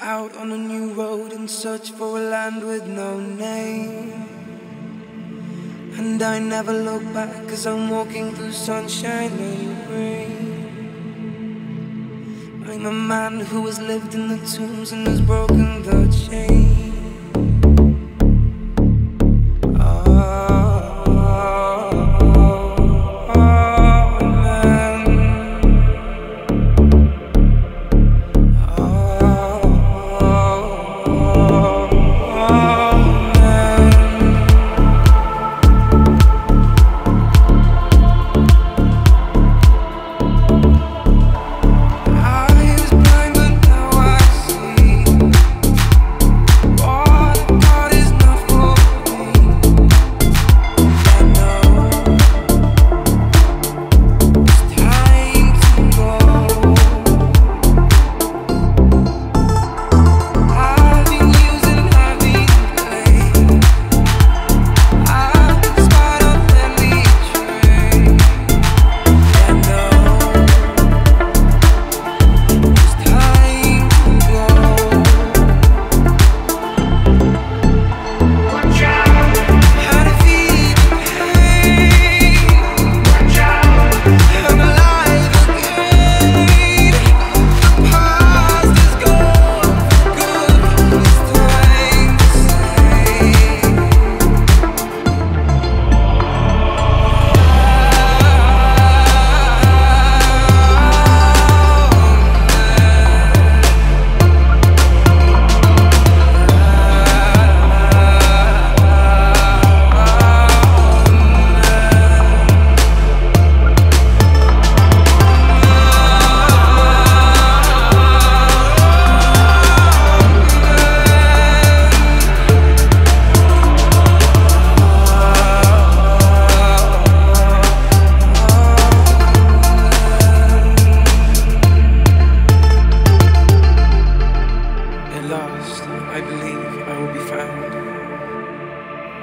Out on a new road in search for a land with no name. And I never look back as I'm walking through sunshine and rain. I'm a man who has lived in the tombs and has broken the chain.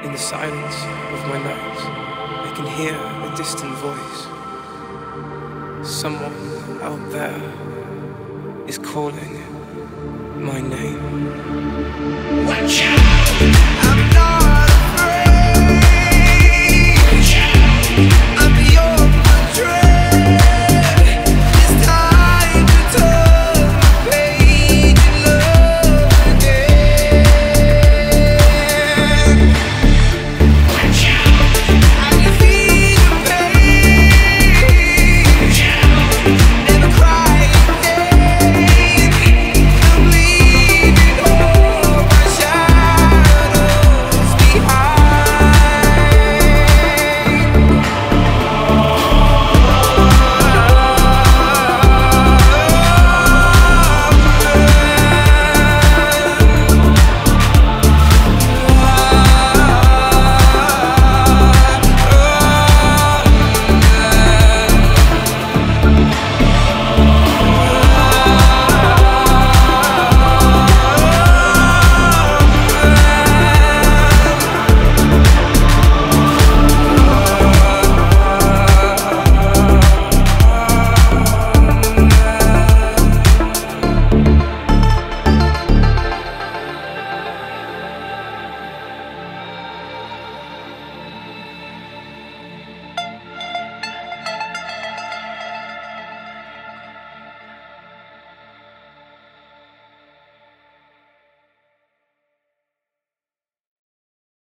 In the silence of my night, I can hear a distant voice. Someone out there is calling my name. Watch out!